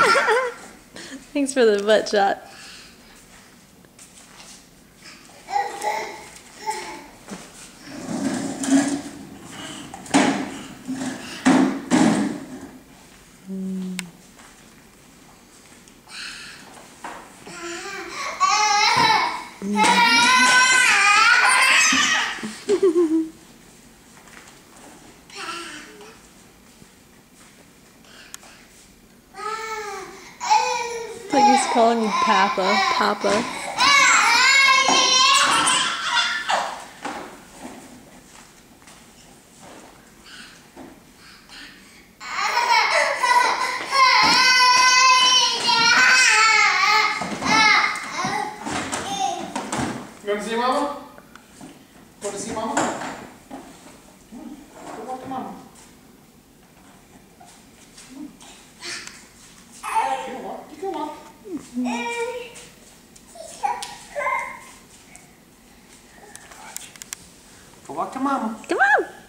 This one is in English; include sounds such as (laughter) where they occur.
(laughs) Thanks for the butt shot. Mm. Like he's calling you Papa, Papa. You want to see mama? Want to see mama? Come on, Go walk to mama. You can walk. You can walk. Go walk to mama. Come on.